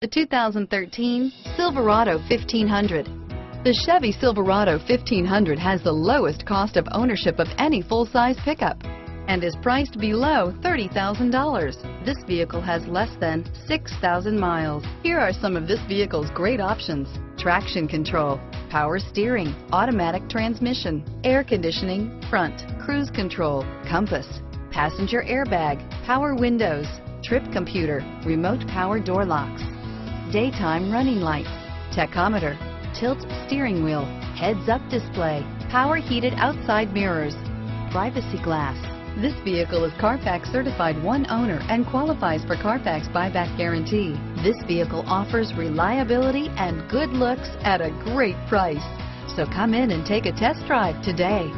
The 2013 Silverado 1500. The Chevy Silverado 1500 has the lowest cost of ownership of any full-size pickup and is priced below $30,000. This vehicle has less than 6,000 miles. Here are some of this vehicle's great options. Traction control, power steering, automatic transmission, air conditioning, front, cruise control, compass, passenger airbag, power windows, trip computer, remote power door locks, daytime running lights, tachometer, tilt steering wheel, heads-up display, power heated outside mirrors, privacy glass. This vehicle is Carfax certified one owner and qualifies for Carfax buyback guarantee. This vehicle offers reliability and good looks at a great price. So come in and take a test drive today.